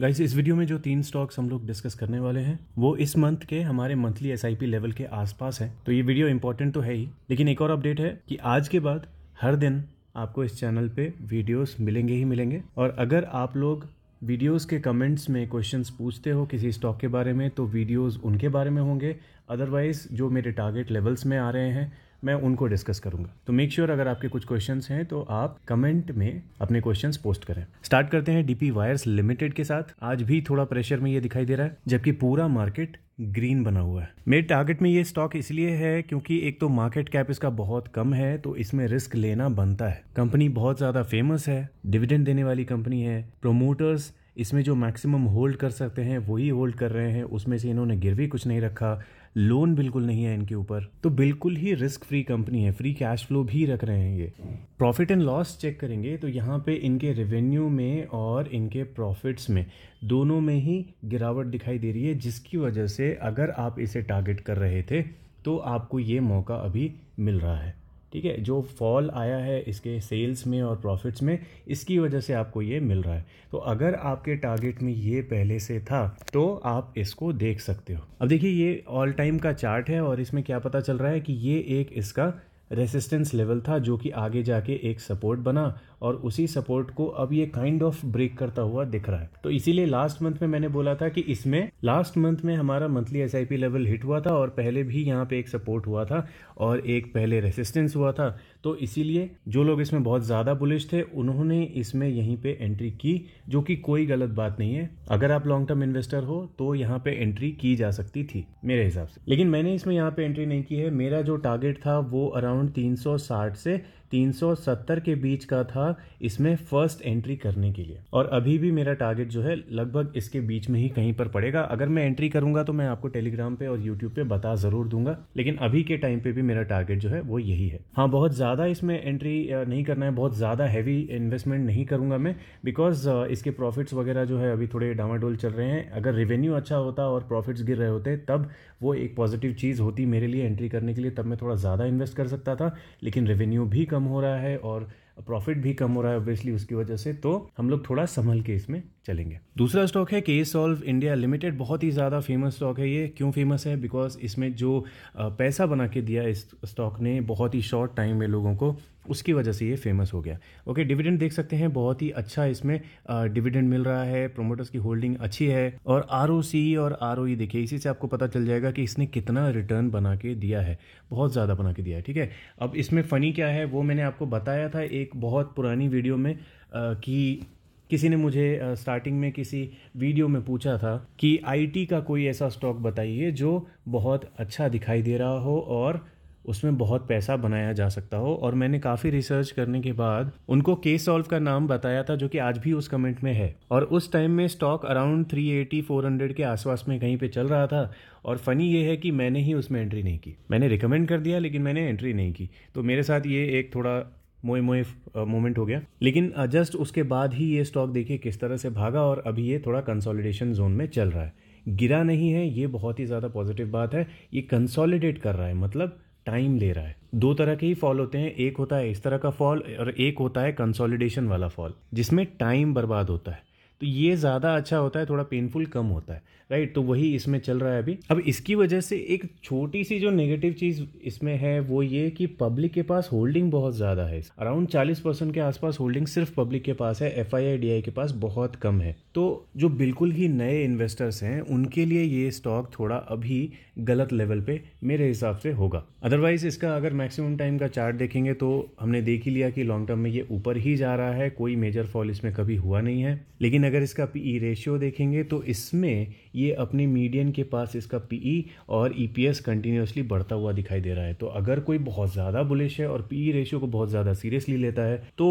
Guys इस video में जो तीन स्टॉक्स हम लोग डिस्कस करने वाले हैं, वो इस मंथ के हमारे मंथली एसआईपी लेवल के आसपास है। तो ये वीडियो इंपॉर्टेंट तो है ही। लेकिन एक और अपडेट है कि आज के बाद हर दिन आपको इस चैनल पे वीडियोस मिलेंगे ही मिलेंगे। और अगर आप लोग वीडियोस के कमेंट्स में क्वेश्चंस पूछते हो किसी स्टॉक के बारे में तो वीडियोस उनके बारे में होंगे। अदरवाइज़ जो मेरे टारगेट लेवल्स में आ रहे हैं मैं उनको डिस्कस करूँगा। तो मेक श्योर sure अगर आपके कुछ क्वेश्चंस हैं तो आप कमेंट में अपने क्वेश्चंस पोस्ट करें। स्टार्ट करते हैं डीपी वायर्स लिमिटेड के साथ। आज भी थोड़ा प्रेशर में ये दिखाई दे रहा है, जबकि पूरा मार्केट ग्रीन बना हुआ है। मेरे टारगेट में ये स्टॉक इसलिए है क्योंकि एक तो मार्केट कैप इसका बहुत कम है तो इसमें रिस्क लेना बनता है। कंपनी बहुत ज़्यादा फ़ेमस है डिविडेंड देने वाली कंपनी है। प्रोमोटर्स इसमें जो मैक्सिमम होल्ड कर सकते हैं, वही होल्ड कर रहे हैं। उसमें से इन्होंने गिरवी कुछ नहीं रखा। लोन बिल्कुल नहीं है इनके ऊपर। तो बिल्कुल ही रिस्क फ्री कंपनी है। फ्री कैश फ्लो भी रख रहे हैं ये। प्रॉफिट एंड लॉस चेक करेंगे तो यहाँ पे इनके रेवेन्यू में और इनके प्रॉफिट्स में दोनों में ही गिरावट दिखाई दे रही है, जिसकी वजह से अगर आप इसे टारगेट कर रहे थे तो आपको ये मौका अभी मिल रहा है। ठीक है, जो फॉल आया है इसके सेल्स में और प्रॉफिट्स में, इसकी वजह से आपको ये मिल रहा है। तो अगर आपके टारगेट में ये पहले से था तो आप इसको देख सकते हो। अब देखिए, ये ऑल टाइम का चार्ट है और इसमें क्या पता चल रहा है कि ये एक इसका रेसिस्टेंस लेवल था, जो कि आगे जाके एक सपोर्ट बना और उसी सपोर्ट को अब ये काइंड ऑफ़ ब्रेक करता हुआ दिख रहा है। तो इसीलिए लास्ट मंथ में मैंने बोला था कि इसमें लास्ट मंथ में हमारा मंथली एसआईपी लेवल हिट हुआ था और पहले भी यहाँ पे एक सपोर्ट हुआ था और एक पहले रेसिस्टेंस हुआ था। तो इसीलिए जो लोग इसमें बहुत ज़्यादा बुलिश थे, उन्होंने इसमें यहीं पे एंट्री की, जो कि कोई गलत बात नहीं है। अगर आप लॉन्ग टर्म इन्वेस्टर हो तो यहाँ पे एंट्री की जा सकती थी, मेरे हिसाब से। लेकिन मैंने इसमें यहाँ पे एंट्री नहीं की है। मेरा जो टारगेट था, वो अराउंड 360 से 370 के बीच का था इसमें फ़र्स्ट एंट्री करने के लिए। और अभी भी मेरा टारगेट जो है, लगभग इसके बीच में ही कहीं पर पड़ेगा। अगर मैं एंट्री करूँगा तो मैं आपको टेलीग्राम पे और यूट्यूब पे बता ज़रूर दूँगा। लेकिन अभी के टाइम पे भी मेरा टारगेट जो है, वो यही है। हाँ बहुत ज़्यादा इसमें एंट्री नहीं करना है, बहुत ज़्यादा हैवी इन्वेस्टमेंट नहीं करूँगा मैं बिकॉज़ इसके प्रॉफिट्स वगैरह जो है अभी थोड़े डामाडोल चल रहे हैं। अगर रेवेन्यू अच्छा होता और प्रॉफिट्स गिर रहे होते, तब वो एक पॉजिटिव चीज़ होती मेरे लिए एंट्री करने के लिए, तब मैं थोड़ा ज़्यादा इन्वेस्ट कर सकता था, लेकिन रेवेन्यू भी कम हो रहा है और प्रॉफिट भी कम हो रहा है ऑब्वियसली उसकी वजह से। तो हम लोग थोड़ा संभल के इसमें चलेंगे। दूसरा स्टॉक है के सॉल्व इंडिया लिमिटेड बहुत ही ज़्यादा फ़ेमस स्टॉक है ये। क्यों फ़ेमस है? बिकॉज़ इसमें जो पैसा बना के दिया इस स्टॉक ने, बहुत ही शॉर्ट टाइम में लोगों को। उसकी वजह से ये फ़ेमस हो गया। ओके डिविडेंड देख सकते हैं, बहुत ही अच्छा इसमें डिविडेंड मिल रहा है प्रोमोटर्स की होल्डिंग अच्छी है, और आरओसी और आरओई देखिए, इसी से आपको पता चल जाएगा कि इसने कितना रिटर्न बना के दिया है, बहुत ज़्यादा बना के दिया है, ठीक है? अब इसमें फ़नी क्या है, वो मैंने आपको बताया था एक बहुत पुरानी वीडियो में कि किसी ने मुझे स्टार्टिंग में किसी वीडियो में पूछा था कि आईटी का कोई ऐसा स्टॉक बताइए जो बहुत अच्छा दिखाई दे रहा हो और उसमें बहुत पैसा बनाया जा सकता हो। और मैंने काफ़ी रिसर्च करने के बाद उनको के सॉल्व का नाम बताया था जो कि आज भी उस कमेंट में है। और उस टाइम में स्टॉक अराउंड 380 400 के आसपास में कहीं पे चल रहा था। और फनी ये है कि मैंने ही उसमें एंट्री नहीं की। मैंने रिकमेंड कर दिया, लेकिन मैंने एंट्री नहीं की। तो मेरे साथ ये एक थोड़ा मोए मोए मोमेंट हो गया। लेकिन जस्ट उसके बाद ही ये स्टॉक देखिए किस तरह से भागा और अभी ये थोड़ा कंसोलिडेशन जोन में चल रहा है। गिरा नहीं है, ये बहुत ही ज़्यादा पॉजिटिव बात है। ये कंसोलिडेट कर रहा है मतलब टाइम ले रहा है। दो तरह के ही फॉल होते हैं। एक होता है इस तरह का फॉल और एक होता है कंसोलिडेशन वाला फॉल जिसमें टाइम बर्बाद होता है। तो ये ज़्यादा अच्छा होता है, थोड़ा पेनफुल कम होता है राइट तो वही इसमें चल रहा है अभी। अब इसकी वजह से एक छोटी सी जो नेगेटिव चीज़ इसमें है, वो ये कि पब्लिक के पास होल्डिंग बहुत ज़्यादा है। अराउंड चालीस परसेंट के आसपास होल्डिंग सिर्फ़ पब्लिक के पास है एफ़ आई के पास बहुत कम है। तो जो बिल्कुल ही नए इन्वेस्टर्स हैं, उनके लिए ये स्टॉक थोड़ा अभी गलत लेवल पे मेरे हिसाब से होगा। अदरवाइज़ इसका अगर मैक्सिमम टाइम का चार्ट देखेंगे तो हमने देख ही लिया कि लॉन्ग टर्म में ये ऊपर ही जा रहा है, कोई मेजर फॉल इसमें कभी हुआ नहीं है। लेकिन अगर इसका पीई रेशियो e देखेंगे तो इसमें ये अपने मीडियन के पास इसका पीई ई और ईपीएस कंटिन्यूसली बढ़ता हुआ दिखाई दे रहा है। तो अगर कोई बहुत ज़्यादा बुलिश है और पीई रेशियो e को बहुत ज़्यादा सीरियसली लेता है तो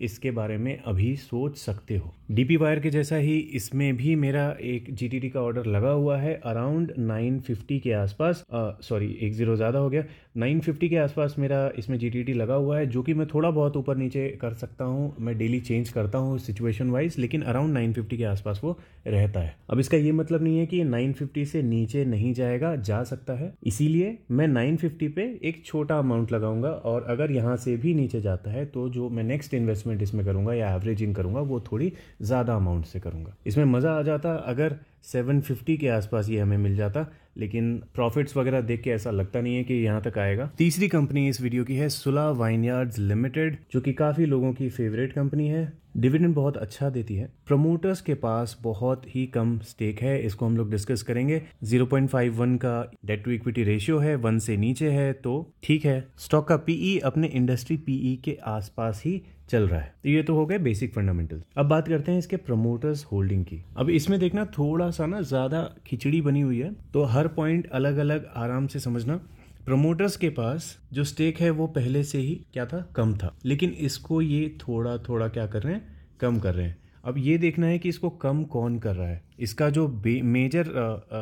इसके बारे में अभी सोच सकते हो। डीपी वायर के जैसा ही इसमें भी मेरा एक जीटीडी का ऑर्डर लगा हुआ है अराउंड 950 के आसपास सॉरी एक ज़ीरो ज़्यादा हो गया। 950 के आसपास मेरा इसमें जीटीडी लगा हुआ है, जो कि मैं थोड़ा बहुत ऊपर नीचे कर सकता हूँ, मैं डेली चेंज करता हूँ सिचुएशन वाइज लेकिन अराउंड 950 के आसपास वो रहता है। अब इसका ये मतलब नहीं है कि 950 से नीचे नहीं जाएगा, जा सकता है। इसीलिए मैं 950 पे एक छोटा अमाउंट लगाऊँगा, और अगर यहाँ से भी नीचे जाता है तो जो मैं नेक्स्ट इन्वेस्टमेंट इन्वेस्टमेंट इसमें करूँगा या एवरेजिंग करूँगा, वो थोड़ी ज़्यादा अमाउंट से करूँगा। इसमें मज़ा आ जाता अगर 750 के आसपास ये हमें मिल जाता, लेकिन प्रॉफिट्स वगैरह देख के ऐसा लगता नहीं है कि यहाँ तक आएगा। तीसरी कंपनी इस वीडियो की है सुला वाइनयार्ड्स लिमिटेड जो कि काफ़ी लोगों की फेवरेट कंपनी है। डिविडेंड बहुत अच्छा देती है। प्रमोटर्स के पास बहुत ही कम स्टेक है, इसको हम लोग डिस्कस करेंगे। 0.51 का डेट टू इक्विटी रेशियो है वन से नीचे है तो ठीक है। स्टॉक का पीई e अपने इंडस्ट्री पीई के आसपास ही चल रहा है। तो ये तो हो गए बेसिक फंडामेंटल अब बात करते हैं इसके प्रमोटर्स होल्डिंग की। अब इसमें देखना थोड़ा सा ना ज़्यादा खिचड़ी बनी हुई है तो हर पॉइंट अलग अलग आराम से समझना। प्रमोटर्स के पास जो स्टेक है वो पहले से ही क्या था? कम था। लेकिन इसको ये थोड़ा थोड़ा क्या कर रहे हैं? कम कर रहे हैं। अब ये देखना है कि इसको कम कौन कर रहा है। इसका जो मेजर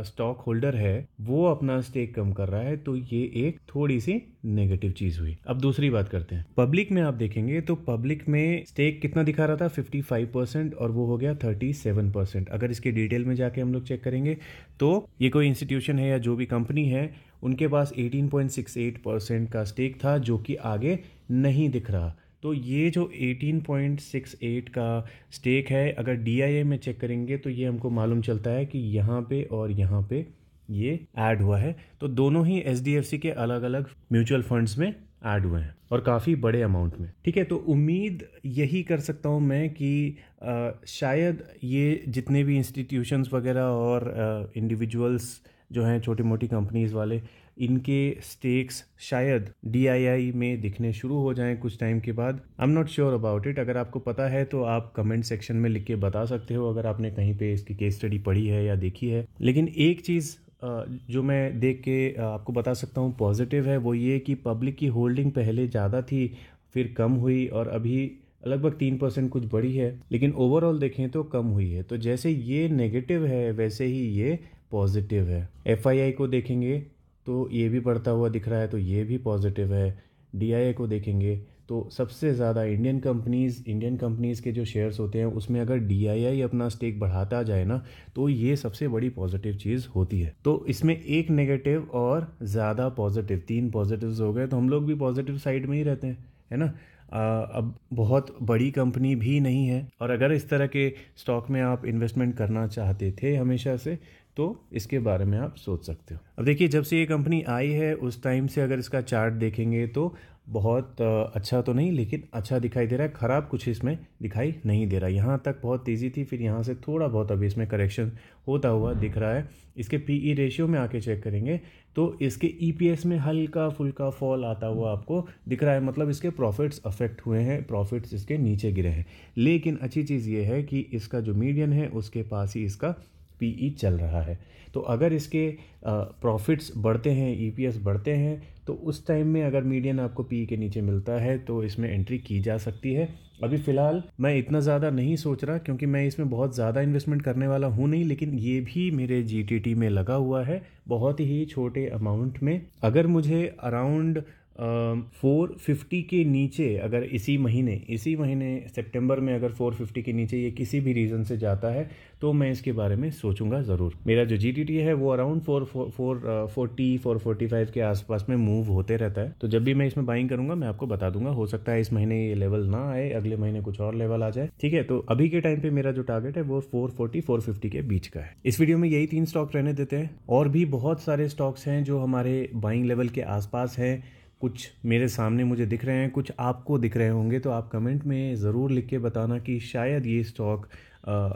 स्टॉक होल्डर है, वो अपना स्टेक कम कर रहा है तो ये एक थोड़ी सी नेगेटिव चीज़ हुई। अब दूसरी बात करते हैं। पब्लिक में आप देखेंगे तो पब्लिक में स्टेक कितना दिखा रहा था? 55 परसेंट और वो हो गया 37 परसेंट अगर इसके डिटेल में जाके हम लोग चेक करेंगे तो ये कोई इंस्टीट्यूशन है या जो भी कंपनी है, उनके पास 18.68 परसेंट का स्टेक था, जो कि आगे नहीं दिख रहा। तो ये जो 18.68 का स्टेक है, अगर डी में चेक करेंगे तो ये हमको मालूम चलता है कि यहाँ पे और यहाँ पे ये ऐड हुआ है। तो दोनों ही एच के अलग अलग म्यूचुअल फंड्स में ऐड हुए हैं और काफ़ी बड़े अमाउंट में। ठीक है तो उम्मीद यही कर सकता हूँ मैं कि आ, शायद ये जितने भी इंस्टीट्यूशंस वगैरह और इंडिविजुअल्स जो हैं छोटी मोटी कंपनीज़ वाले इनके स्टेक्स शायद डीआईआई में दिखने शुरू हो जाएँ कुछ टाइम के बाद। I am not sure about it अगर आपको पता है तो आप कमेंट सेक्शन में लिख के बता सकते हो अगर आपने कहीं पे इसकी केस स्टडी पढ़ी है या देखी है। लेकिन एक चीज़ जो मैं देख के आपको बता सकता हूँ पॉजिटिव है, वो ये कि पब्लिक की होल्डिंग पहले ज़्यादा थी, फिर कम हुई और अभी लगभग तीन परसेंट कुछ बड़ी है, लेकिन ओवरऑल देखें तो कम हुई है। तो जैसे ये नेगेटिव है, वैसे ही ये पॉजिटिव है। एफआईआई को देखेंगे तो ये भी बढ़ता हुआ दिख रहा है तो ये भी पॉजिटिव है। डी को देखेंगे तो सबसे ज़्यादा इंडियन कंपनीज़ इंडियन कंपनीज़ के जो शेयर्स होते हैं उसमें अगर डीआईआई अपना स्टेक बढ़ाता जाए ना तो ये सबसे बड़ी पॉजिटिव चीज़ होती है। तो इसमें एक नेगेटिव और ज़्यादा पॉजिटिव तीन पॉजिटिव हो गए तो हम लोग भी पॉजिटिव साइड में ही रहते हैं है ना? आ, अब बहुत बड़ी कंपनी भी नहीं है और अगर इस तरह के स्टॉक में आप इन्वेस्टमेंट करना चाहते थे हमेशा से तो इसके बारे में आप सोच सकते हो। अब देखिए जब से ये कंपनी आई है उस टाइम से अगर इसका चार्ट देखेंगे तो बहुत अच्छा तो नहीं, लेकिन अच्छा दिखाई दे रहा है। ख़राब कुछ इसमें दिखाई नहीं दे रहा। यहाँ तक बहुत तेज़ी थी, फिर यहाँ से थोड़ा बहुत अभी इसमें करेक्शन होता हुआ दिख रहा है। इसके पीई रेशियो e में आके चेक करेंगे तो इसके ईपीएस में हल्का फुल्का फॉल आता हुआ आपको दिख रहा है। मतलब इसके प्रॉफिट्स अफेक्ट हुए हैं प्रॉफिट्स इसके नीचे गिरे हैं। लेकिन अच्छी चीज़ ये है कि इसका जो मीडियन है, उसके पास ही इसका पीई चल रहा है। तो अगर इसके प्रॉफिट्स बढ़ते हैं ईपीएस बढ़ते हैं तो उस टाइम में अगर मीडियन आपको पी के नीचे मिलता है तो इसमें एंट्री की जा सकती है। अभी फ़िलहाल मैं इतना ज़्यादा नहीं सोच रहा, क्योंकि मैं इसमें बहुत ज़्यादा इन्वेस्टमेंट करने वाला हूँ नहीं, लेकिन ये भी मेरे जीटीटी में लगा हुआ है। बहुत ही छोटे अमाउंट में। अगर मुझे अराउंड फोर फिफ्टी के नीचे अगर इसी महीने इसी महीने सितंबर में अगर फोर फिफ्टी के नीचे ये किसी भी रीज़न से जाता है तो मैं इसके बारे में सोचूँगा ज़रूर। मेरा जो जी है वो around four four forty four forty five के आसपास में मूव होते रहता है। तो जब भी मैं इसमें बाइंग करूँगा, मैं आपको बता दूँगा, हो सकता है इस महीने ये लेवल ना आए, अगले महीने कुछ और लेवल आ जाए। ठीक है? तो अभी के टाइम पे मेरा जो टारगेट है वो फोर फोर्टी फोर फिफ्टी के बीच का है। इस वीडियो में यही तीन स्टॉक रहने देते हैं। और भी बहुत सारे स्टॉक्स हैं जो हमारे बाइंग लेवल के आसपास हैं। कुछ मेरे सामने मुझे दिख रहे हैं, कुछ आपको दिख रहे होंगे तो आप कमेंट में ज़रूर लिख के बताना कि शायद ये स्टॉक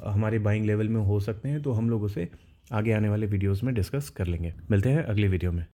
हमारे बाइंग लेवल में हो सकते हैं तो हम लोग उसे आगे आने वाले वीडियोस में डिस्कस कर लेंगे। मिलते हैं अगले वीडियो में।